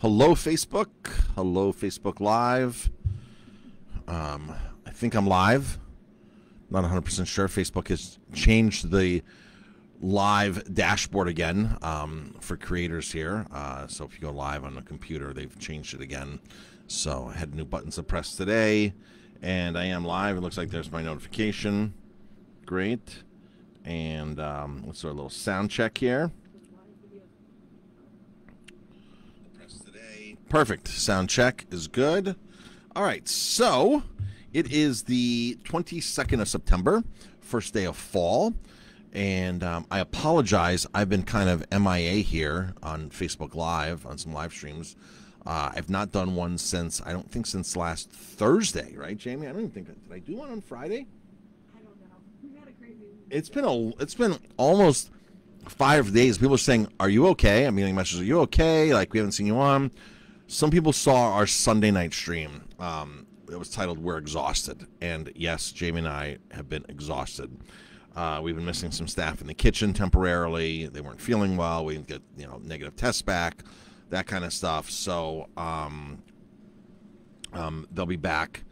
Hello, Facebook. Hello, Facebook Live. Um, I think I'm live. Not 100% sure. Facebook has changed the live dashboard again um, for creators here. Uh, so if you go live on the computer, they've changed it again. So I had new buttons to press today, and I am live. It looks like there's my notification. Great. And um, let's do a little sound check here. Perfect. Sound check is good. All right. So it is the 22nd of September, first day of fall. And um, I apologize. I've been kind of MIA here on Facebook Live, on some live streams. Uh, I've not done one since, I don't think since last Thursday, right, Jamie? I don't even think, did I do one on Friday? I don't know. We had a crazy. It's been a, it's been almost five days. People are saying, "Are you okay?" I'm getting messages, "Are you okay?" Like we haven't seen you on. Some people saw our Sunday night stream. Um, it was titled "We're Exhausted," and yes, Jamie and I have been exhausted. Uh, we've been missing some staff in the kitchen temporarily. They weren't feeling well. We didn't get you know negative tests back, that kind of stuff. So um, um, they'll be back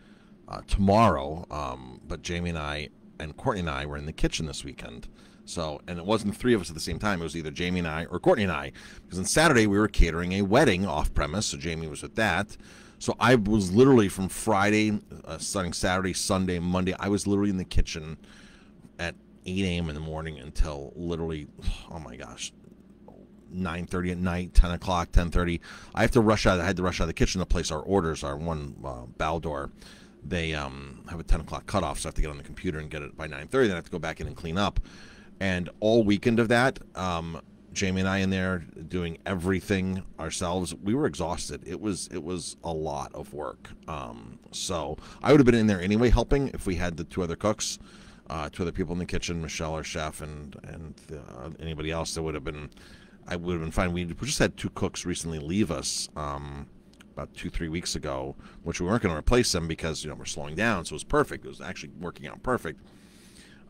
uh, tomorrow. Um, but Jamie and I and Courtney and I were in the kitchen this weekend. So, and it wasn't three of us at the same time. It was either Jamie and I or Courtney and I. Because on Saturday we were catering a wedding off premise, so Jamie was with that. So I was literally from Friday, uh, starting Saturday, Sunday, Monday. I was literally in the kitchen at 8 a.m. in the morning until literally, oh my gosh, 9:30 at night, 10 o'clock, 10:30. I have to rush out. I had to rush out of the kitchen to place our orders. Our one uh, Baldor, they um, have a 10 o'clock cutoff, so I have to get on the computer and get it by 9:30. Then I have to go back in and clean up. And all weekend of that, um, Jamie and I in there doing everything ourselves. We were exhausted. It was it was a lot of work. Um, so I would have been in there anyway, helping if we had the two other cooks, uh, two other people in the kitchen, Michelle, our chef, and and uh, anybody else that would have been. I would have been fine. We just had two cooks recently leave us um, about two three weeks ago, which we weren't going to replace them because you know we're slowing down. So it was perfect. It was actually working out perfect.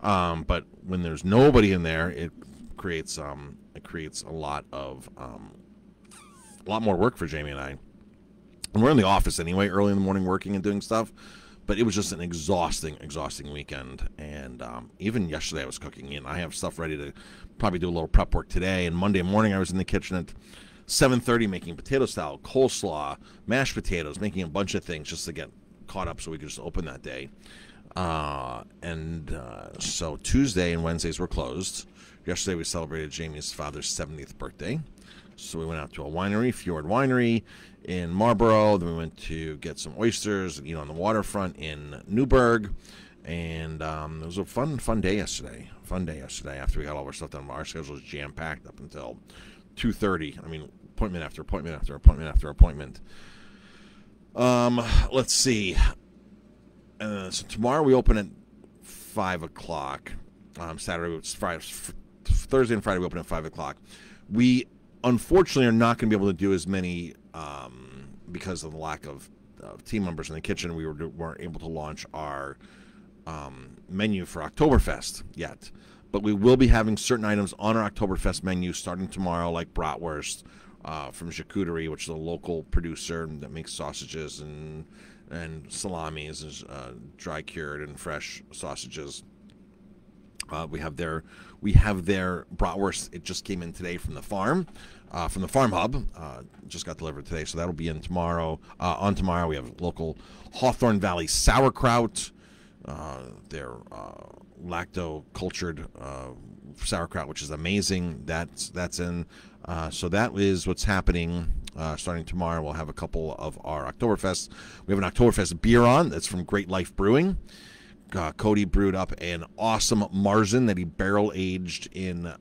Um, but when there's nobody in there, it creates um, it creates a lot of um, a lot more work for Jamie and I. And we're in the office anyway, early in the morning, working and doing stuff. But it was just an exhausting, exhausting weekend. And um, even yesterday, I was cooking and I have stuff ready to probably do a little prep work today. And Monday morning, I was in the kitchen at 7:30 making potato salad, coleslaw, mashed potatoes, making a bunch of things just to get caught up so we could just open that day. Uh, and uh, so Tuesday and Wednesdays were closed. Yesterday we celebrated Jamie's father's 70th birthday. So we went out to a winery, Fjord Winery in Marlboro. Then we went to get some oysters and eat on the waterfront in Newburgh. And um, it was a fun, fun day yesterday. Fun day yesterday after we got all our stuff done. Our schedule was jam packed up until 2:30. I mean, appointment after appointment after appointment after appointment. Um, let's see. Uh, so tomorrow we open at five o'clock. Um, Saturday, it's Friday, Thursday and Friday we open at five o'clock. We unfortunately are not going to be able to do as many um, because of the lack of, team members in the kitchen. We were, weren't able to launch our um, menu for Oktoberfest yet, but we will be having certain items on our Oktoberfest menu starting tomorrow, like bratwurst uh, from Charcuterie, which is a local producer that makes sausages and and salamis, uh, dry cured and fresh sausages. Uh, we have their we have their bratwurst. It just came in today from the farm, uh, from the farm hub. Uh, just got delivered today, so that'll be in tomorrow. Uh, on tomorrow, we have local Hawthorne Valley sauerkraut. Uh, their uh, lacto cultured sauerkraut, which is amazing. That's that's in. so that is what's happening uh, starting tomorrow. We'll have a couple of our Oktoberfest. We have an Oktoberfest beer on that's from Great Life Brewing. Uh, Cody brewed up an awesome Marzen that he barrel aged in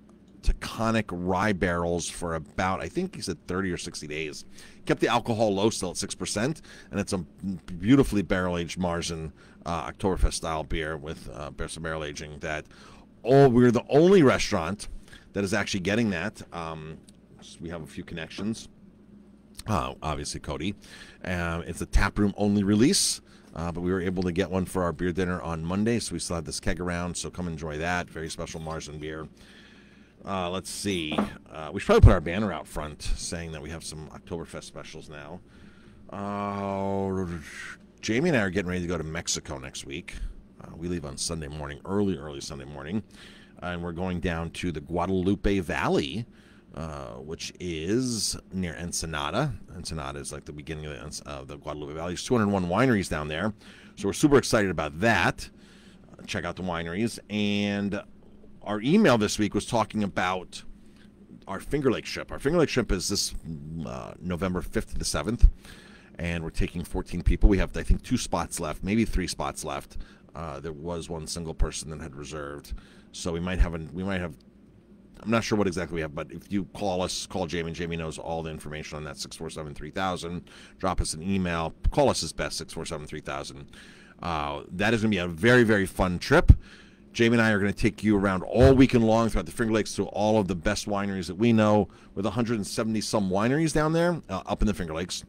Taconic rye barrels for about, I think he said 30 or 60 days. Kept the alcohol low, still at 6%, and it's a beautifully barrel aged Marzen uh, Oktoberfest style beer with uh, some barrel aging that oh, we're the only restaurant that is actually getting that. Um, we have a few connections. Uh, obviously, Cody. Uh, it's a tap room only release. Uh, but we were able to get one for our beer dinner on Monday, so we still have this keg around. So come enjoy that very special Marzen beer. Uh, let's see. Uh, we should probably put our banner out front saying that we have some Oktoberfest specials now. Uh, Jamie and I are getting ready to go to Mexico next week. Uh, we leave on Sunday morning, early, early Sunday morning, and we're going down to the Guadalupe Valley, uh, which is near Ensenada. Ensenada is like the beginning of the, uh, the Guadalupe Valley. There's 201 wineries down there, so we're super excited about that. Uh, check out the wineries. And our email this week was talking about our Finger Lake trip. Our Finger Lake trip is this uh, November 5th to the 7th, and we're taking 14 people. We have, I think, two spots left, maybe three spots left. Uh, there was one single person that had reserved, so we might have an, we might have. I'm not sure what exactly we have, but if you call us, call Jamie, Jamie knows all the information on that 647 3000. Drop us an email. Call us as best 647 3000. Uh, that is going to be a very, very fun trip. Jamie and I are going to take you around all weekend long throughout the Finger Lakes to all of the best wineries that we know, with 170 some wineries down there uh, up in the Finger Lakes.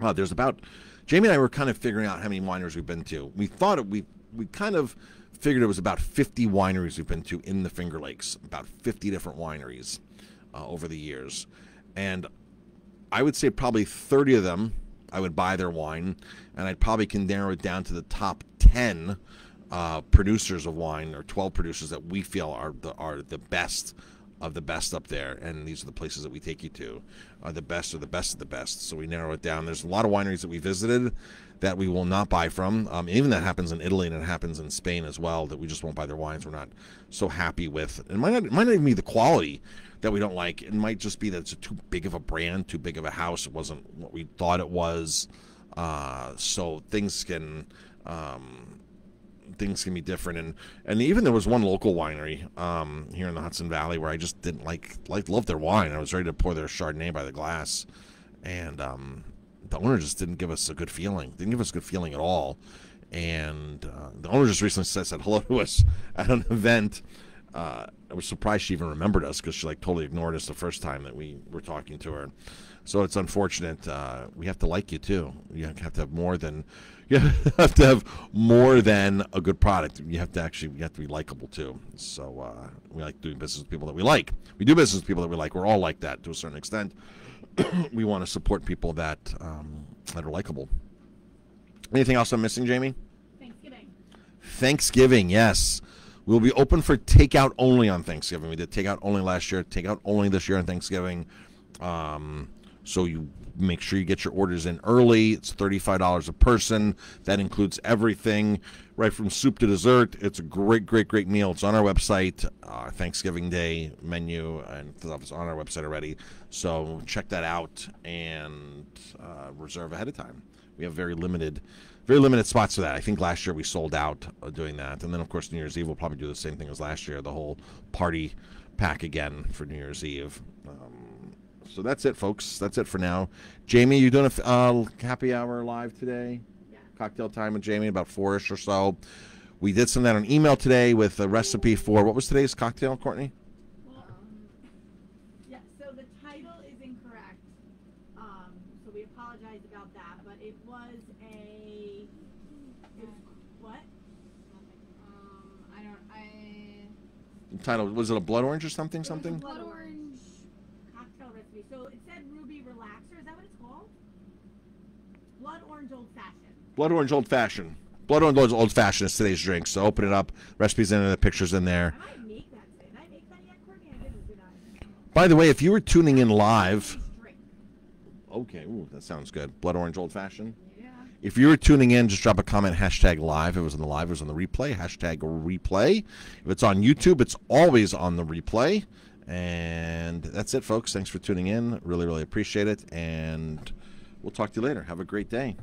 Uh, there's about Jamie and I were kind of figuring out how many wineries we've been to. We thought it, we we kind of figured it was about 50 wineries we've been to in the Finger Lakes, about 50 different wineries uh, over the years, and I would say probably 30 of them I would buy their wine, and I'd probably can narrow it down to the top 10 uh, producers of wine or 12 producers that we feel are the are the best of the best up there, and these are the places that we take you to, are the best or the best of the best. So we narrow it down. There's a lot of wineries that we visited that we will not buy from. Um, even that happens in Italy and it happens in Spain as well. That we just won't buy their wines. We're not so happy with. It might not, it might not even be the quality that we don't like. It might just be that it's too big of a brand, too big of a house. It wasn't what we thought it was. Uh, so things can. Um, things can be different and and even there was one local winery um, here in the Hudson Valley where I just didn't like like love their wine. I was ready to pour their Chardonnay by the glass, and um, the owner just didn't give us a good feeling. Didn't give us a good feeling at all. And uh, the owner just recently said, said hello to us at an event. Uh, I was surprised she even remembered us because she like totally ignored us the first time that we were talking to her. So it's unfortunate. Uh, we have to like you too. You have to have more than you have to have more than a good product. You have to actually you have to be likable too. So uh, we like doing business with people that we like. We do business with people that we like. We're all like that to a certain extent. we want to support people that um, that are likable. Anything else I'm missing, Jamie? Thanksgiving. Thanksgiving, yes. We'll be open for takeout only on Thanksgiving. We did takeout only last year, takeout only this year on Thanksgiving. Um, so you make sure you get your orders in early. It's $35 a person. That includes everything, right from soup to dessert. It's a great, great, great meal. It's on our website, our Thanksgiving Day menu, and it's on our website already. So check that out and uh, reserve ahead of time. We have very limited, very limited spots for that. I think last year we sold out uh, doing that, and then of course New Year's Eve we'll probably do the same thing as last year. The whole party pack again for New Year's Eve. Um, so that's it, folks. That's it for now. Jamie, you doing a uh, happy hour live today? Yeah. Cocktail time with Jamie, about four-ish or so. We did send that on email today with a recipe for what was today's cocktail, Courtney? Well, um, yeah, so the title is incorrect. Um, so we apologize about that, but it was a. It, what? Um, I don't. I. Title was it a blood orange or something? It was a Something? blood Blood orange cocktail recipe. So it said Ruby Relaxer. Is that what it's called? Blood orange old fashioned. Blood orange old fashioned. Blood orange old fashioned is today's drink. So open it up. Recipes in there, the pictures in there. I might make that today. Did I make that yet, Courtney? I didn't, did I? By the way, if you were tuning in live, Drink. Okay, ooh, that sounds good. Blood orange old fashioned. Yeah. If you were tuning in, just drop a comment, hashtag live. If it was on the live, it was on the replay, hashtag replay. If it's on YouTube, it's always on the replay. And that's it, folks. Thanks for tuning in. Really, really appreciate it. And we'll talk to you later. Have a great day.